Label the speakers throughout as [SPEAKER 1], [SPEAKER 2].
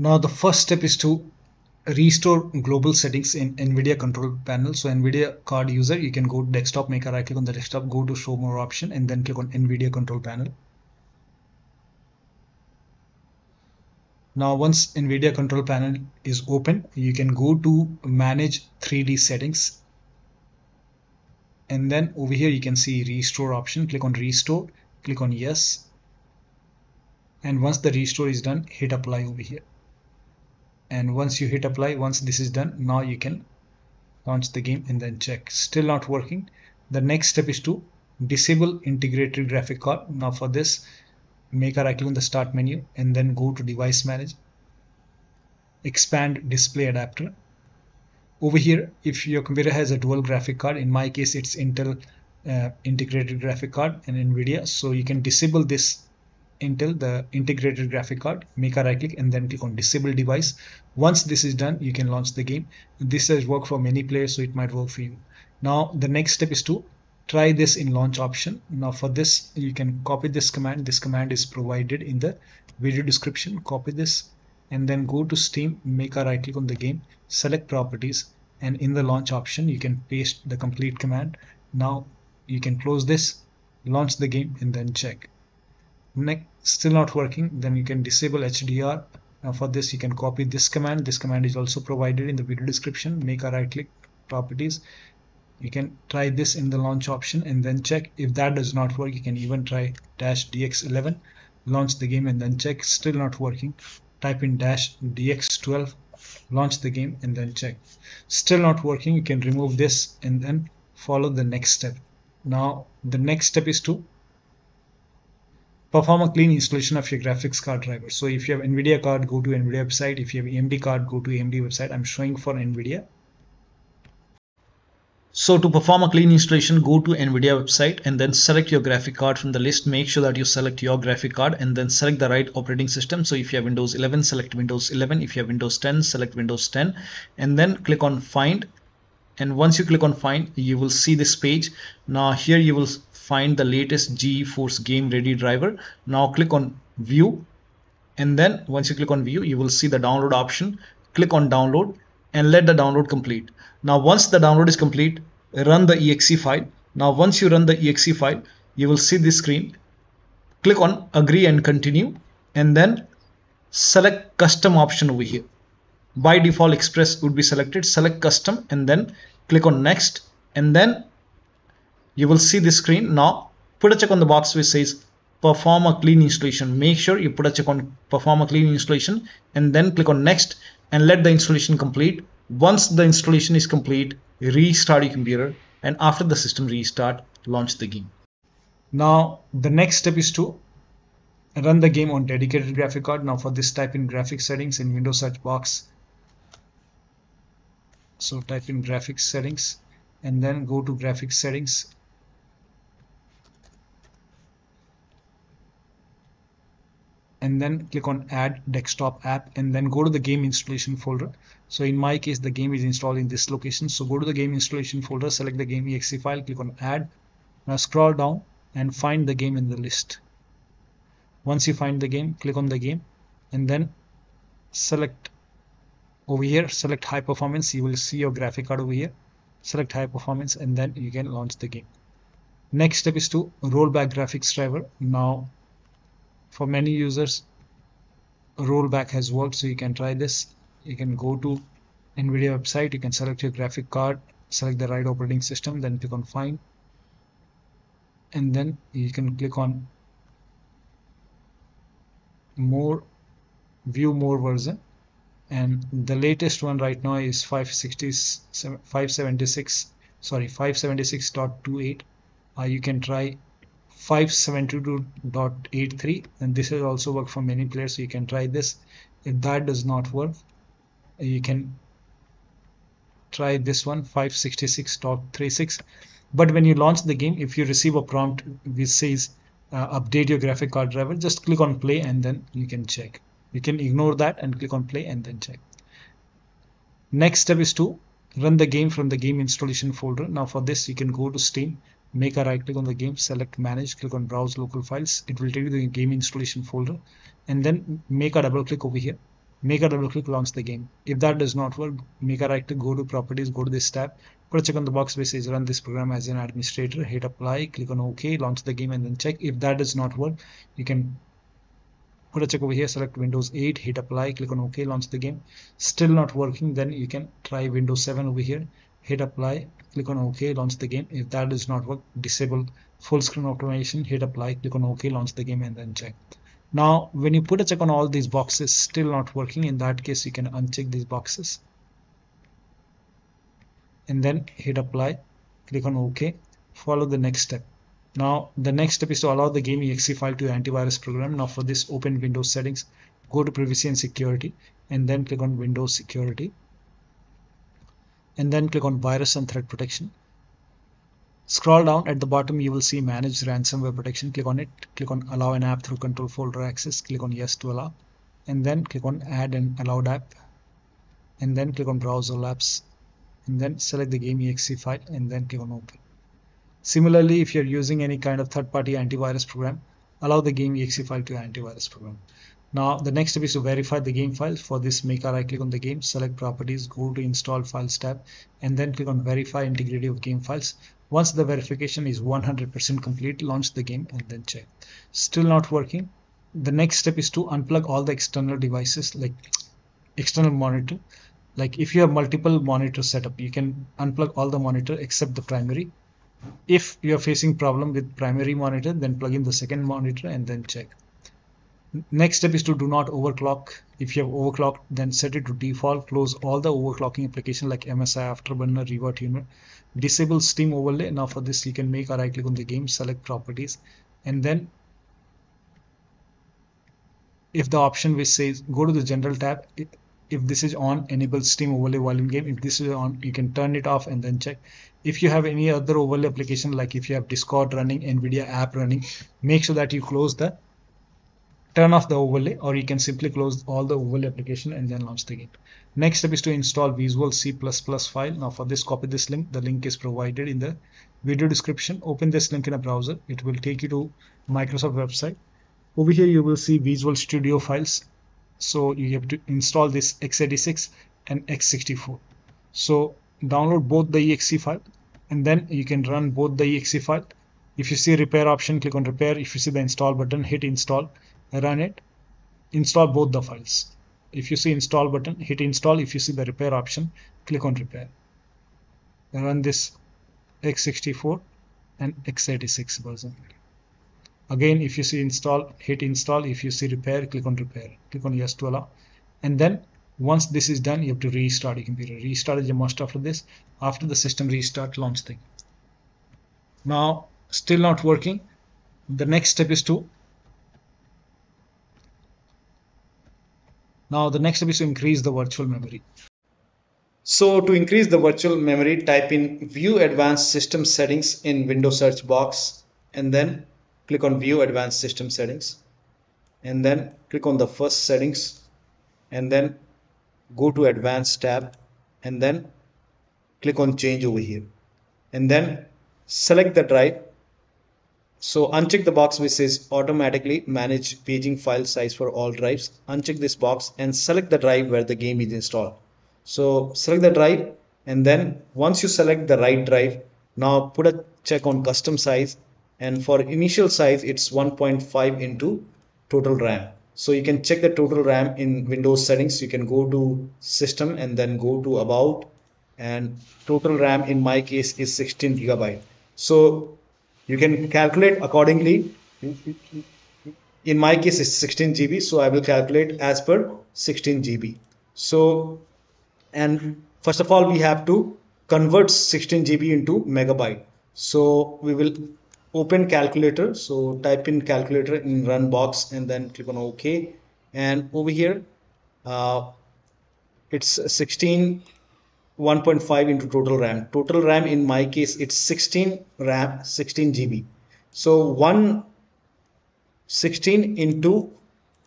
[SPEAKER 1] Now the first step is to restore global settings in NVIDIA control panel. So NVIDIA card user, you can go to desktop, make a right click on the desktop, go to show more option and then click on NVIDIA control panel. Now once NVIDIA control panel is open, you can go to manage 3D settings and then over here you can see restore option, click on restore, click on yes and once the restore is done, hit apply over here and once you hit apply once this is done now you can launch the game and then check. Still not working. The next step is to disable integrated graphic card. Now for this make a right click on the start menu and then go to device manager expand display adapter. Over here if your computer has a dual graphic card in my case it's intel uh, integrated graphic card and nvidia. So you can disable this Intel the integrated graphic card. Make a right click and then click on disable device. Once this is done you can launch the game. This has worked for many players so it might work for you. Now the next step is to try this in launch option. Now for this you can copy this command. This command is provided in the video description. Copy this and then go to steam make a right click on the game select properties and in the launch option you can paste the complete command. Now you can close this launch the game and then check next still not working then you can disable HDR now for this you can copy this command. This command is also provided in the video description. Make a right click properties. You can try this in the launch option and then check. If that does not work you can even try dash dx11 launch the game and then check. Still not working. Type in dash dx12 launch the game and then check. Still not working. You can remove this and then follow the next step. Now the next step is to perform a clean installation of your graphics card driver. So if you have NVIDIA card, go to NVIDIA website. If you have AMD card, go to AMD website. I'm showing for NVIDIA. So to perform a clean installation, go to NVIDIA website and then select your graphic card from the list. Make sure that you select your graphic card and then select the right operating system. So if you have Windows 11, select Windows 11. If you have Windows 10, select Windows 10 and then click on find. And once you click on find, you will see this page. Now here you will find the latest GeForce Game Ready driver. Now click on view and then once you click on view you will see the download option. Click on download and let the download complete. Now once the download is complete run the exe file. Now once you run the exe file you will see this screen. Click on agree and continue and then select custom option over here. By default express would be selected. Select custom and then click on next. And then you will see the screen. Now put a check on the box which says perform a clean installation. Make sure you put a check on perform a clean installation and then click on next and let the installation complete. Once the installation is complete restart your computer and after the system restart launch the game. Now the next step is to run the game on dedicated graphic card. Now for this type in graphics settings in windows search box so type in graphics settings and then go to graphics settings. And then click on add desktop app and then go to the game installation folder. So in my case the game is installed in this location. So go to the game installation folder select the game exe file click on add. Now scroll down and find the game in the list. Once you find the game click on the game and then select over here select high performance. You will see your graphic card over here. Select high performance and then you can launch the game. Next step is to roll back graphics driver. Now for many users rollback has worked so you can try this. You can go to nvidia website. You can select your graphic card select the right operating system then click on find and then you can click on more view more version and the latest one right now is 560 576 sorry 576.28 uh, you can try 572.83 and this has also worked for many players so you can try this. If that does not work you can try this one 566.36 but when you launch the game if you receive a prompt which says uh, update your graphic card driver just click on play and then you can check you can ignore that and click on play and then check. Next step is to run the game from the game installation folder. Now for this you can go to steam make a right click on the game select manage click on browse local files. It will take you to the game installation folder and then make a double click over here. Make a double click launch the game. If that does not work make a right click go to properties go to this tab put a check on the box which says run this program as an administrator hit apply click on ok launch the game and then check. If that does not work you can put a check over here select windows 8 hit apply click on ok launch the game. Still not working then you can try windows 7 over here. Hit apply click on ok launch the game. If that does not work disable full screen optimization hit apply click on ok launch the game and then check. Now when you put a check on all these boxes still not working in that case you can uncheck these boxes. And then hit apply click on ok follow the next step now the next step is to allow the game exe file to your antivirus program. Now for this open windows settings go to privacy and security and then click on windows security and then click on virus and threat protection. Scroll down. At the bottom you will see manage ransomware protection. Click on it. Click on allow an app through control folder access. Click on yes to allow and then click on add an allowed app and then click on browse all apps and then select the game exe file and then click on open similarly if you're using any kind of third-party antivirus program allow the game exe file to your antivirus program now the next step is to verify the game files. For this make a right click on the game, select properties, go to install files tab and then click on verify integrity of game files. Once the verification is 100% complete, launch the game and then check. Still not working. The next step is to unplug all the external devices like external monitor. Like if you have multiple monitor setup, you can unplug all the monitor except the primary. If you are facing problem with primary monitor, then plug in the second monitor and then check. Next step is to do not overclock. If you have overclocked, then set it to default. Close all the overclocking application like MSI, Afterburner, RivaTuner. Disable Steam overlay. Now for this, you can make a right click on the game, select properties, and then if the option which says go to the general tab, if this is on, enable Steam overlay volume game. If this is on, you can turn it off and then check. If you have any other overlay application, like if you have Discord running, NVIDIA app running, make sure that you close the turn off the overlay or you can simply close all the overlay application and then launch the game. Next step is to install Visual C++ file. Now for this copy this link. The link is provided in the video description. Open this link in a browser. It will take you to Microsoft website. Over here you will see Visual Studio files. So you have to install this x86 and x64. So download both the exe file and then you can run both the exe file. If you see repair option, click on repair. If you see the install button, hit install run it install both the files if you see install button hit install if you see the repair option click on repair run this x64 and x86 version again if you see install hit install if you see repair click on repair. Click on yes to allow. And then once this is done you have to restart your computer. Restart is a must after this after the system restart launch thing. Now still not working. The next step is to Now the next step is to increase the virtual memory.
[SPEAKER 2] So to increase the virtual memory, type in view advanced system settings in Windows search box and then click on view advanced system settings and then click on the first settings and then go to advanced tab and then click on change over here and then select the drive so uncheck the box which says automatically manage paging file size for all drives. Uncheck this box and select the drive where the game is installed. So select the drive and then once you select the right drive, now put a check on custom size and for initial size it's 1.5 into total RAM. So you can check the total RAM in Windows settings. You can go to system and then go to about and total RAM in my case is 16 gigabyte. So you can calculate accordingly in my case it's 16 GB so I will calculate as per 16 GB so and first of all we have to convert 16 GB into megabyte so we will open calculator so type in calculator in run box and then click on OK and over here uh, it's 16 1.5 into total RAM. Total RAM in my case it's 16 RAM 16 GB. So 1 16 into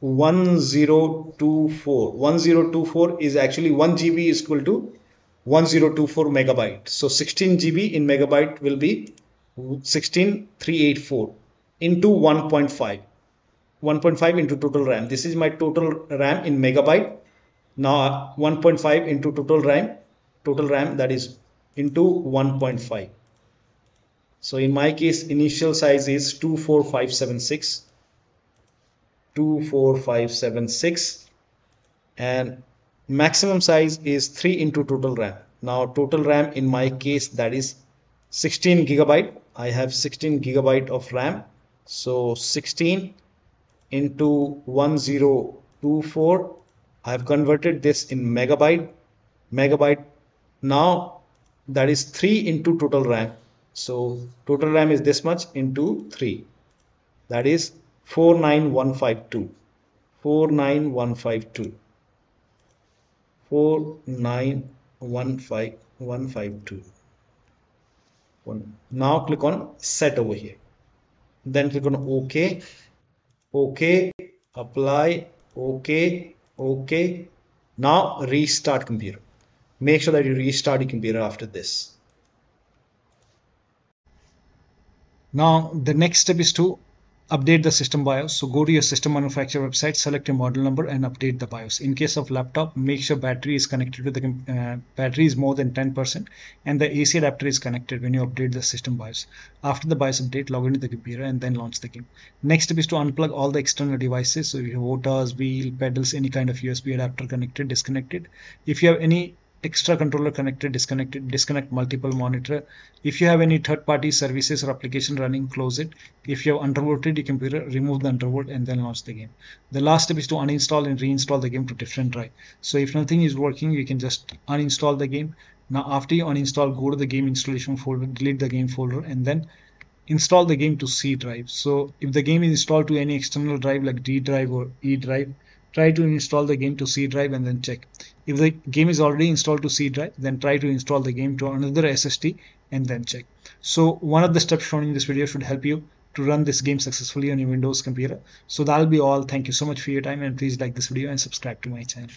[SPEAKER 2] 1024 1024 is actually 1 GB is equal to 1024 megabyte. So 16 GB in megabyte will be 16384 into 1.5 1.5 into total RAM. This is my total RAM in megabyte. Now 1.5 into total RAM total RAM that is into 1.5 so in my case initial size is 24576 24576 and maximum size is 3 into total RAM. Now total RAM in my case that is 16 gigabyte. I have 16 gigabyte of RAM. So 16 into 1024 I have converted this in megabyte. Megabyte now that is 3 into total RAM. So total RAM is this much into 3 that is 49152 49152 4915 now click on set over here. Then click on ok. Ok apply. Ok okay now restart computer. Make sure that you restart your computer after this.
[SPEAKER 1] Now the next step is to update the system BIOS. So go to your system manufacturer website, select your model number and update the BIOS. In case of laptop, make sure battery is connected to the uh, battery is more than 10% and the AC adapter is connected when you update the system BIOS. After the BIOS update, log into the computer and then launch the game. Next step is to unplug all the external devices. So you have motors, wheel, pedals, any kind of USB adapter connected, disconnected. If you have any extra controller connected disconnected disconnect multiple monitor. If you have any third-party services or application running close it. If you have undervolted your computer remove the undervolt and then launch the game. The last step is to uninstall and reinstall the game to different drive. So if nothing is working you can just uninstall the game. Now after you uninstall go to the game installation folder delete the game folder and then install the game to C drive. So if the game is installed to any external drive like D drive or E drive try to install the game to C drive and then check. If the game is already installed to C drive, then try to install the game to another SSD and then check. So one of the steps shown in this video should help you to run this game successfully on your Windows computer. So that'll be all. Thank you so much for your time and please like this video and subscribe to my channel.